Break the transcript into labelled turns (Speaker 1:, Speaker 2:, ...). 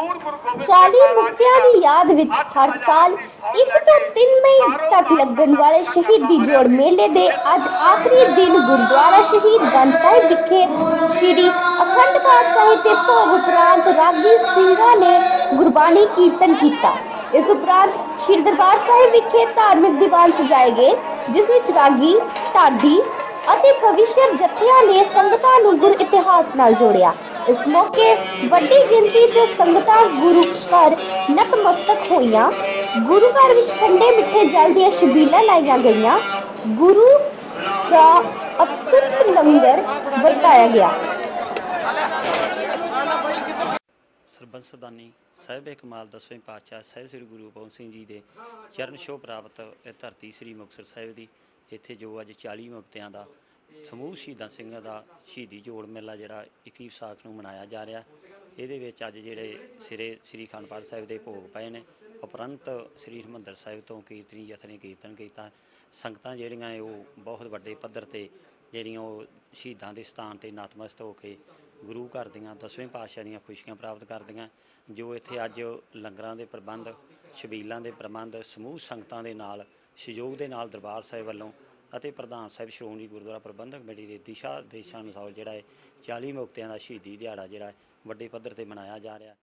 Speaker 1: 40 ਮੁਕਤਿਆਂ ਦੀ ਯਾਦ ਵਿੱਚ ਹਰ ਸਾਲ 1 ਤੋਂ 3 ਮਈ ਤੱਕ ਲੱਗਣ ਵਾਲੇ ਸ਼ਹੀਦੀ ਜੋੜ ਮੇਲੇ ਦੇ ਅੱਜ ਆਖਰੀ ਦਿਨ ਗੁਰਦੁਆਰਾ ਸ਼ਹੀਦ ਗੰਜ ਸਾਹਿਬ ਵਿਖੇ ਸ੍ਰੀ ਅਖੰਡ ਪਾਠ ਸਾਹਿਬ ਦੇ ਭੋਗ ਉਪਰੰਤ ਰਾਗੀ ਸਿੰਘਾਂ ਨੇ ਗੁਰਬਾਣੀ ਕੀਰਤਨ ਕੀਤਾ। ਇਸ ਉਪਰੰਤ ਸ੍ਰੀ ਦਰਬਾਰ ਸਾਹਿਬ ਵਿਖੇ ਧਾਰਮਿਕ ਦੀਵਾਨ ਸਜਾਏ ਗਏ ਜਿਸ ਵਿੱਚ ਰਾਗੀ ਢਾਡੀ ਅਤੇ ਕਵਿਸ਼ਰ ਜਥਿਆਂ ਨੇ ਸੰਗਤਾਂ ਨੂੰ ਗੁਰ ਇਤਿਹਾਸ ਨਾਲ ਜੋੜਿਆ। ਇਸ ਮੌਕੇ ਵੱਡੀ ਗਿਣਤੀ 'ਚ ਸੰਗਤਾਂ ਗੁਰੂ ਘਰ ਨਤਮਸਤਕ ਹੋਈਆਂ। ਗੁਰੂ ਘਰ ਵਿੱਚ ਠੰਡੇ ਮਿੱਠੇ ਜਲ ਦੀਆਂ ਛਬੀਲਾਂ ਲਾਈਆਂ ਗਈਆਂ। ਗੁਰੂ ਦਾ ਅਤੁੱਟ ਲੰਗਰ ਵਰਤਾਇਆ ਗਿਆ।
Speaker 2: ਸਰਬੰਸ ਸਦਾਨੀ ਸਾਹਿਬ ਕਮਾਲ ਦਸਵੇਂ ਪਾਤਸ਼ਾਹ ਸਾਹਿਬ ਸ੍ਰੀ ਗੁਰੂ ਗੋਬਿੰਦ ਸਿੰਘ ਜੀ ਦੇ ਚਰਨ ਛੋਹ ਪ੍ਰਾਪਤ ਇਹ ਧਰਤੀ ਸ੍ਰੀ ਮੁਕਤਸਰ ਸਾਹਿਬ ਦੀ। ਇੱਥੇ ਜੋ ਅੱਜ 40 ਮੁਕਤਿਆਂ ਦਾ ਸਮੂਹ ਸ਼ਹੀਦਾਂ ਸਿੰਘਾਂ ਦਾ ਸ਼ਹੀਦੀ ਜੋੜ ਮੇਲਾ ਜਿਹੜਾ 21 ਵਿਸਾਖ ਨੂੰ ਮਨਾਇਆ ਜਾ ਰਿਹਾ। ਇਹਦੇ ਵਿੱਚ ਅੱਜ ਜਿਹੜੇ ਸਿਰੇ ਸ੍ਰੀ ਅਖੰਡ ਪਾਠ ਸਾਹਿਬ ਦੇ ਭੋਗ ਪਏ ਨੇ। ਉਪਰੰਤ ਸ੍ਰੀ ਹਰਿਮੰਦਰ ਸਾਹਿਬ ਤੋਂ ਕੀਰਤਨੀ ਜਥੇ ਨੇ ਕੀਰਤਨ ਕੀਤਾ। ਸੰਗਤਾਂ ਜਿਹੜੀਆਂ ਉਹ ਬਹੁਤ ਵੱਡੇ ਪੱਧਰ ਤੇ ਜਿਹੜੀਆਂ ਉਹ ਸ਼ਹੀਦਾਂ ਦੇ ਸਥਾਨ ਤੇ ਨਤਮਸਤ ਹੋ ਕੇ ਗੁਰੂ ਘਰ ਦੀਆਂ ਦਸਵੇਂ ਪਾਤਸ਼ਾਹ ਦੀਆਂ ਖੁਸ਼ੀਆਂ ਪ੍ਰਾਪਤ ਕਰਦੀਆਂ। ਜੋ ਇੱਥੇ ਅੱਜ ਲੰਗਰਾਂ ਦੇ ਪ੍ਰਬੰਧ ਛਬੀਲਾਂ ਦੇ ਪ੍ਰਬੰਧ, ਸਮੂਹ ਸੰਗਤਾਂ ਦੇ ਨਾਲ, ਸਹਿਯੋਗ ਦੇ ਨਾਲ ਦਰਬਾਰ ਸਾਹਿਬ ਵੱਲੋਂ ਅਤੇ ਪ੍ਰਧਾਨ ਸਾਹਿਬ ਸ਼੍ਰੋਮਣੀ ਗੁਰਦੁਆਰਾ ਪ੍ਰਬੰਧਕ ਕਮੇਟੀ ਦੇ ਦਿਸ਼ਾ ਦੇਸ਼ਾਂ ਅਨੁਸਾਰ ਜਿਹੜਾ ਹੈ 40 ਮੁਕਤਿਆਂ ਦਾ ਸ਼ਹੀਦੀ ਦਿਹਾੜਾ ਜਿਹੜਾ ਵੱਡੇ ਪੱਧਰ ਤੇ ਮਨਾਇਆ ਜਾ ਰਿਹਾ।